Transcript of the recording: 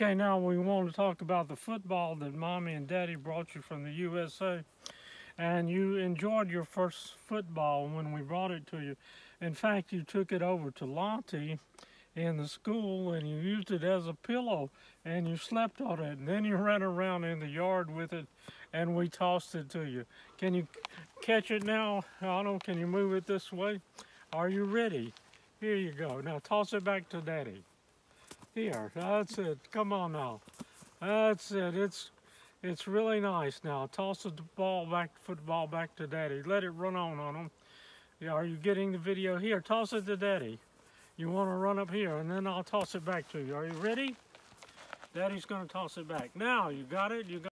Okay, now we want to talk about the football that mommy and daddy brought you from the USA. And you enjoyed your first football when we brought it to you. In fact, you took it over to Lonnie in the school and you used it as a pillow and you slept on it. And then you ran around in the yard with it and we tossed it to you. Can you catch it now, Otto? Can you move it this way? Are you ready? Here you go. Now toss it back to daddy. Here, that's it. Come on now. That's it. It's it's really nice now. Toss the ball back, football back to daddy. Let it run on on him. Yeah, are you getting the video? Here, toss it to daddy. You want to run up here, and then I'll toss it back to you. Are you ready? Daddy's going to toss it back. Now, you got it? You got